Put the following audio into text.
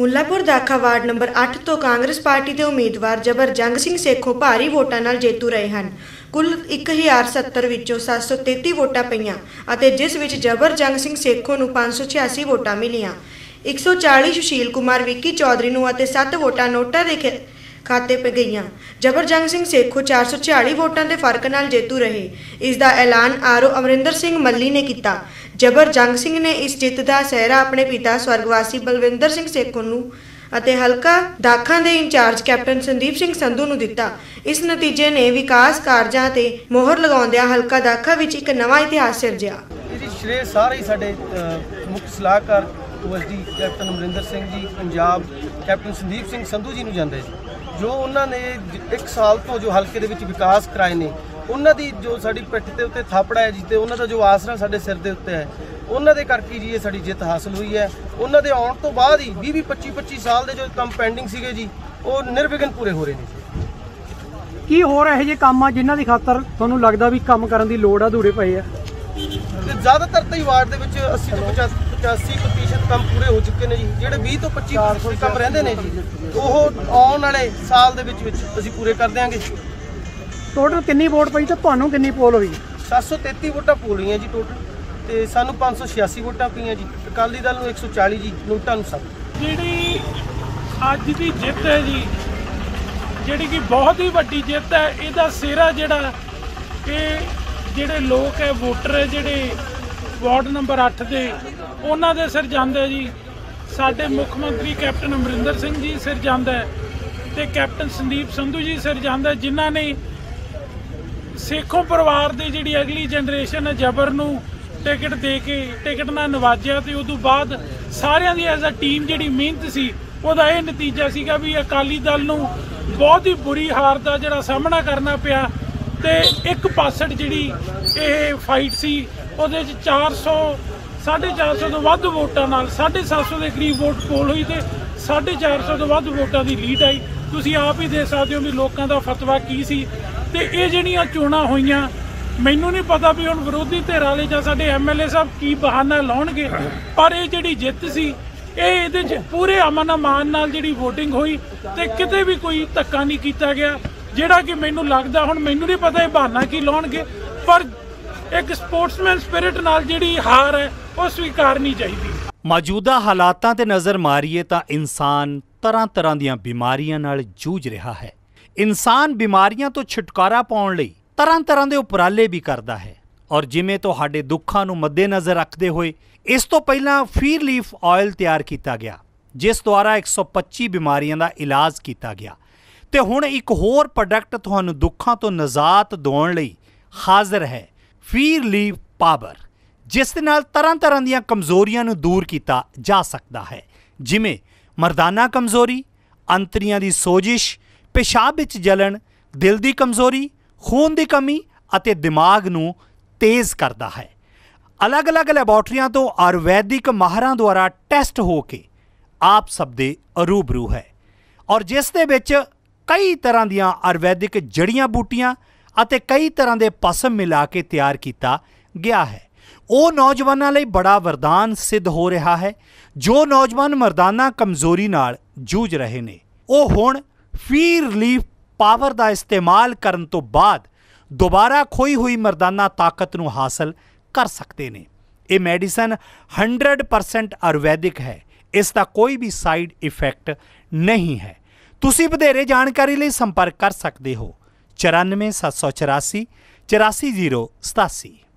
ਮੁੱਲਾਪੁਰ ਦਾਖਾ ward number 8 ਤੋਂ Congress party ਦੇ ਉਮੀਦਵਾਰ ਜਬਰਜੰਗ ਸਿੰਘ ਸੇਖੋਂ ਭਾਰੀ ਵੋਟਾਂ ਨਾਲ ਜੇਤੂ ਰਹੇ ਹਨ। ਕੁੱਲ 1070 ਵਿੱਚੋਂ 733 ਵੋਟਾਂ ਪਈਆਂ ਅਤੇ ਜਿਸ ਵਿੱਚ ਜਬਰਜੰਗ ਸਿੰਘ ਸੇਖੋਂ ਨੂੰ 586 ਵੋਟਾਂ ਮਿਲੀਆਂ। 140 ਸੁਸ਼ੀਲ ਕੁਮਾਰ, ਵਿੱਕੀ ਚੌਧਰੀ ਨੂੰ ਅਤੇ 7 ਵੋਟਾਂ ਨੋਟਾ ਦੇ ਖੇ- ਖਾਤੇ 'ਤੇ ਗਈਆਂ। ਜਬਰਜੰਗ ਸਿੰਘ ਸੇਖੋਂ 446 ਵੋਟਾਂ ਦੇ ਫ਼ਰਕ ਨਾਲ ਜੇਤੂ ਰਹੇ। ਇਸ ਦਾ ਐਲਾਨ ਆਰਓ ਅਮਰਿੰਦਰ ਸਿੰਘ ਮੱਲੀ ਨੇ ਕੀਤਾ। ਜਬਰਜੰਗ ਸਿੰਘ ਨੇ ਇਸ ਜਿੱਤ ਦਾ ਸਿਹਰਾ ਆਪਣੇ ਪਿਤਾ ਸਵਰਗਵਾਸੀ ਬਲਵਿੰਦਰ ਸਿੰਘ ਸੇਖੋਂ ਨੂੰ ਅਤੇ ਹਲਕਾ ਦਾਖਾਂ ਦੇ in charge captain Sandeep Singh Sandhu ਨੂੰ ਦਿੱਤਾ। ਇਸ ਨਤੀਜੇ ਨੇ ਵਿਕਾਸ ਕਾਰਜਾਂ ਤੇ ਮੋਹਰ ਲਗਾਉਂਦਿਆਂ ਹਲਕਾ ਦਾਖਾ ਵਿੱਚ ਇੱਕ ਨਵਾਂ ਇਤਿਹਾਸ ਸਿਰਜਿਆ। ਇਹਦੀ ਸ਼੍ਰੇ ਸਾਰੇ ਹੀ ਸਾਡੇ ਮੁੱਖ ਸਲਾਹਕਾਰ OSD captain Amarinder Singh ji, Punjab captain Sandeep Singh Sandhu ji ਨੂੰ ਜਾਂਦਾ ਹੈ ਜੀ ਉਹਨਾਂ ਨੇ ਜ- ਇੱਕ ਸਾਲ ਤੋਂ ਜੋ ਹਲਕੇ ਦੇ ਵਿੱਚ ਵਿਕਾਸ ਕਰਾਏ ਨੇ ਉਹਨਾਂ ਦੀ ਜੋ ਸਾਡੀ ਪਿੱਠ ਦੇ ਉੱਤੇ ਥਾਪੜਾ ਹੈ ਜੀ ਤੇ ਉਹਨਾਂ ਦਾ ਜੋ ਆਸਰਾ ਸਾਡੇ ਸਿਰ ਦੇ ਉੱਤੇ ਹੈ ਉਹਨਾਂ ਦੇ ਕਰਕੇ ਜੀ ਇਹ ਸਾਡੀ ਜਿੱਤ ਹਾਸਲ ਹੋਈ ਹੈ। ਉਹਨਾਂ ਦੇ ਆਉਣ ਤੋਂ ਬਾਅਦ ਹੀ 20 20 25 25 ਸਾਲ ਦੇ ਜੋ ਕੰਮ ਪੈਂਡਿੰਗ ਸੀਗੇ ਜੀ ਉਹ ਨਿਰਵਿਘਨ ਪੂਰੇ ਹੋ ਰਹੇ ਨੇ ਕੀ ਹੋਰ ਇਹੋ ਜਿਹੇ ਕੰਮ ਆ ਜਿਨ੍ਹਾਂ ਦੀ ਖਾਤਰ ਤੁਹਾਨੂੰ ਲੱਗਦਾ ਵੀ ਕੰਮ ਕਰਨ ਦੀ ਲੋੜ ਆ ਅਧੂਰੇ ਪਏ ਆ? ਤੇ ਜ਼ਿਆਦਾਤਰ ਤਾਂ ਹੀ ਵਾਰਡ ਦੇ ਵਿੱਚ 80 ਤੋਂ 85 85% ਕੰਮ ਪੂਰੇ ਹੋ ਚੁੱਕੇ ਨੇ ਜੀ। ਜਿਹੜੇ 20 ਤੋਂ 25% ਕੰਮ ਰਹਿੰਦੇ ਨੇ ਜੀ ਉਹ ਆਉਣ ਵਾਲੇ ਸਾਲ ਦੇ ਵਿੱਚ ਵਿੱਚ ਅਸੀਂ ਪੂਰੇ ਕਰ ਦਿਆਂਗੇ। ਟੋਟਲ ਕਿੰਨੀ ਵੋਟ ਪਈ ਤੇ ਤੁਹਾਨੂੰ ਕਿੰਨੀ ਪੋਲ ਹੋਈ? 733 ਵੋਟਾਂ ਪੋਲੀਆਂ ਜੀ ਟੋਟਲ ਤੇ ਸਾਨੂੰ 586 ਵੋਟਾਂ ਪਈਆਂ ਜੀ। ਅਕਾਲੀ ਦਲ ਨੂੰ 140 ਜੀ ਨੋਟਾਂ ਨੂੰ 7 ਜਿਹੜੀ ਅੱਜ ਦੀ ਜਿੱਤ ਹੈ ਜੀ ਜਿਹੜੀ ਕਿ ਬਹੁਤ ਹੀ ਵੱਡੀ ਜਿੱਤ ਹੈ ਇਹਦਾ ਸਿਹਰਾ ਜਿਹੜਾ ਇਹ ਜਿਹੜੇ ਲੋਕ ਹੈ ਵੋਟਰ ਹੈ ਜਿਹੜੇ ਵਾਰਡ ਨੰਬਰ 8 ਦੇ, ਉਹਨਾਂ ਦੇ ਸਿਰ ਜਾਂਦਾ ਜੀ। ਸਾਡੇ ਮੁੱਖ ਮੰਤਰੀ ਕੈਪਟਨ ਅਮਰਿੰਦਰ ਸਿੰਘ ਜੀ ਸਿਰ ਜਾਂਦਾ ਹੈ ਤੇ ਕੈਪਟਨ ਸੰਦੀਪ ਸੰਧੂ ਜੀ ਸਿਰ ਜਾਂਦਾ ਜਿਨ੍ਹਾਂ ਨੇ ਸੇਖੋਂ ਪਰਿਵਾਰ ਦੀ ਜਿਹੜੀ ਅਗਲੀ ਜਨਰੇਸ਼ਨ ਹੈ ਜਬਰ ਨੂੰ ਟਿਕਟ ਦੇ ਕੇ ਟਿਕਟ ਨਾਲ ਨਵਾਜਿਆ ਤੇ ਤੋਂ ਬਾਅਦ ਸਾਰਿਆਂ ਦੀ ਐਜ਼ ਅ ਟੀਮ ਜਿਹੜੀ ਮਿਹਨਤ ਸੀ, ਉਹਦਾ ਇਹ ਨਤੀਜਾ ਸੀਗਾ ਵੀ ਅਕਾਲੀ ਦਲ ਨੂੰ ਬਹੁਤ ਹੀ ਬੁਰੀ ਹਾਰ ਦਾ ਜਿਹੜਾ ਸਾਹਮਣਾ ਕਰਨਾ ਪਿਆ ਤੇ ਇੱਕ ਪਾਸੜ ਜਿਹੜੀ ਇਹ ਫਾਈਟ ਸੀ ਉਹਦੇ ਚ 400 450 ਤੋਂ ਵੱਧ ਵੋਟਾਂ ਨਾਲ 750 ਦੇ ਕਰੀਬ ਵੋਟ ਪੋਲ ਹੋਈ ਤੇ 450 ਤੋਂ ਵੱਧ ਵੋਟਾਂ ਦੀ ਲੀਡ ਆਈ। ਤੁਸੀਂ ਆਪ ਹੀ ਦੇਖ ਸਕਦੇ ਹੋ ਵੀ ਲੋਕਾਂ ਦਾ ਫਤਵਾ ਕੀ ਸੀ। ਤੇ ਇਹ ਜਿਹੜੀਆਂ ਚੋਣਾਂ ਹੋਈਆਂ, ਮੈਨੂੰ ਨਹੀਂ ਪਤਾ ਵੀ ਹੁਣ ਵਿਰੋਧੀ ਧਿਰ ਵਾਲੇ ਜਾਂ ਸਾਡੇ ਐਮਐਲਏ ਸਾਹਿਬ ਕੀ ਬਹਾਨਾ ਲਾਉਣਗੇ, ਪਰ ਇਹ ਜਿਹੜੀ ਜਿੱਤ ਸੀ, ਇਹ ਇਹਦੇ ਚ ਪੂਰੇ ਅਮਨ ਅਮਾਨ ਨਾਲ ਜਿਹੜੀ VOTING ਹੋਈ ਤੇ ਕਿਤੇ ਵੀ ਕੋਈ ਧੱਕਾ ਨਹੀਂ ਕੀਤਾ ਗਿਆ। ਜਿਹੜਾ ਕਿ ਮੈਨੂੰ ਲੱਗਦਾ, ਹੁਣ ਮੈਨੂੰ ਨਹੀਂ ਪਤਾ ਇਹ ਬਹਾਨਾ ਕੀ ਲਾਉਣਗੇ, ਪਰ ਇੱਕ ਸਪੋਰਟਸਮੈਨ ਸਪਿਰਿਟ ਨਾਲ ਜਿਹੜੀ ਹਾਰ ਹੈ, ਉਹ ਸਵੀਕਾਰਨੀ ਚਾਹੀਦੀ ਮੌਜੂਦਾ ਹਾਲਾਤਾਂ ਤੇ ਨਜ਼ਰ ਮਾਰੀਏ ਤਾਂ ਇਨਸਾਨ ਤਰ੍ਹਾਂ-ਤਰ੍ਹਾਂ ਦੀਆਂ ਬਿਮਾਰੀਆਂ ਨਾਲ ਜੂਝ ਰਿਹਾ ਹੈ। ਇਨਸਾਨ ਬਿਮਾਰੀਆਂ ਤੋਂ ਛੁਟਕਾਰਾ ਪਾਉਣ ਲਈ ਤਰ੍ਹਾਂ-ਤਰ੍ਹਾਂ ਦੇ ਉਪਰਾਲੇ ਵੀ ਕਰਦਾ ਹੈ। ਔਰ ਜਿਵੇਂ ਤੁਹਾਡੇ ਦੁੱਖਾਂ ਨੂੰ ਮੱਦੇਨਜ਼ਰ ਰੱਖਦੇ ਹੋਏ, ਇਸ ਤੋਂ ਪਹਿਲਾਂ ਫੀਰ ਲੀਫ ਆਇਲ ਤਿਆਰ ਕੀਤਾ ਗਿਆ, ਜਿਸ ਦੁਆਰਾ 125 ਬਿਮਾਰੀਆਂ ਦਾ ਇਲਾਜ ਕੀਤਾ ਗਿਆ। ਤੇ ਹੁਣ ਇੱਕ ਹੋਰ ਪ੍ਰੋਡਕਟ ਤੁਹਾਨੂੰ ਦੁੱਖਾਂ ਤੋਂ ਨਜ਼ਾਤ ਦਿਵਾਉਣ ਲਈ ਹਾਜ਼ਰ ਹੈ। ਫੀਰ ਲੀਫ ਪਾਵਰ ਜਿਸ ਦੇ ਨਾਲ ਤਰ੍ਹਾਂ-ਤਰ੍ਹਾਂ ਦੀਆਂ ਕਮਜ਼ੋਰੀਆਂ ਨੂੰ ਦੂਰ ਕੀਤਾ ਜਾ ਸਕਦਾ ਹੈ। ਜਿਵੇਂ ਮਰਦਾਨਾ ਕਮਜ਼ੋਰੀ, ਅੰਤਰੀਆਂ ਦੀ ਸੋਜਿਸ਼, ਪਿਸ਼ਾਬ ਵਿੱਚ ਜਲਣ, ਦਿਲ ਦੀ ਕਮਜ਼ੋਰੀ, ਖੂਨ ਦੀ ਕਮੀ ਅਤੇ ਦਿਮਾਗ ਨੂੰ ਤੇਜ਼ ਕਰਦਾ ਹੈ। ਅਲੱਗ-ਅਲੱਗ ਲੈਬੋਰਟਰੀਆਂ ਤੋਂ ਆਯੁਰਵੈਦਿਕ ਮਾਹਰਾਂ ਦੁਆਰਾ ਟੈਸਟ ਹੋ ਕੇ ਆਪ ਸਭ ਦੇ ਰੂਬਰੂ ਹੈ। ਔਰ ਜਿਸ ਦੇ ਵਿੱਚ ਕਈ ਤਰ੍ਹਾਂ ਦੀਆਂ ਆਯੁਰਵੈਦਿਕ ਜੜੀਆਂ ਬੂਟੀਆਂ ਅਤੇ ਕਈ ਤਰ੍ਹਾਂ ਦੇ ਪਸਮ ਮਿਲਾ ਕੇ ਤਿਆਰ ਕੀਤਾ ਗਿਆ ਹੈ। ਉਹ ਨੌਜਵਾਨਾਂ ਲਈ ਬੜਾ ਵਰਦਾਨ ਸਿੱਧ ਹੋ ਰਿਹਾ ਹੈ, ਜੋ ਨੌਜਵਾਨ ਮਰਦਾਨਾ ਕਮਜ਼ੋਰੀ ਨਾਲ ਜੂਝ ਰਹੇ ਨੇ। ਉਹ ਹੁਣ ਫੀ ਰਿਲੀਫ ਪਾਵਰ ਦਾ ਇਸਤੇਮਾਲ ਕਰਨ ਤੋਂ ਬਾਅਦ ਦੁਬਾਰਾ ਖੋਈ ਹੋਈ ਮਰਦਾਨਾ ਤਾਕਤ ਨੂੰ ਹਾਸਲ ਕਰ ਸਕਦੇ ਨੇ। ਇਹ ਮੈਡੀਸਨ 100% ਆਯੁਰਵੈਦਿਕ ਹੈ, ਇਸ ਦਾ ਕੋਈ ਵੀ ਸਾਈਡ ਇਫੈਕਟ ਨਹੀਂ ਹੈ। ਤੁਸੀਂ ਵਧੇਰੇ ਜਾਣਕਾਰੀ ਲਈ ਸੰਪਰਕ ਕਰ ਸਕਦੇ ਹੋ। 94784 84087